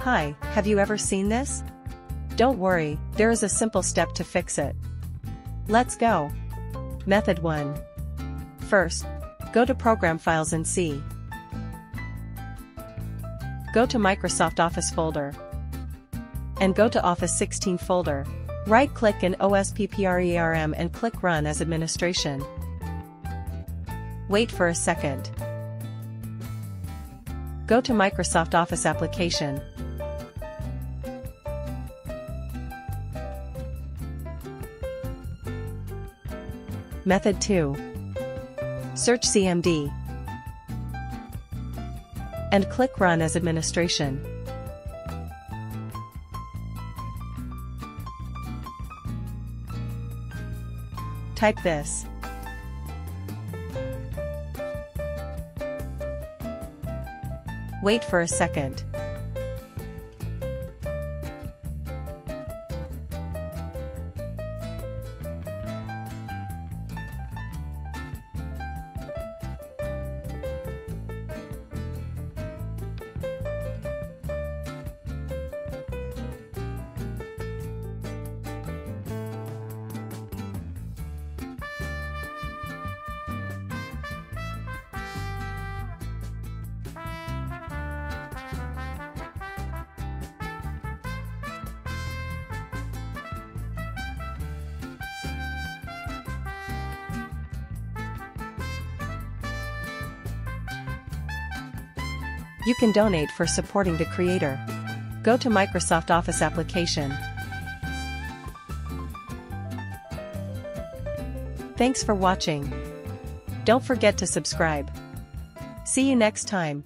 Hi, have you ever seen this? Don't worry, there is a simple step to fix it. Let's go. Method 1. First, go to Program Files and see. Go to Microsoft Office folder. And go to Office 16 folder. Right-click in OSPPREARM and click Run as administration. Wait for a second. Go to Microsoft Office application. Method 2. Search CMD. And click Run as administration. Type this. Wait for a second. You can donate for supporting the creator. Go to Microsoft Office application. Thanks for watching. Don't forget to subscribe. See you next time.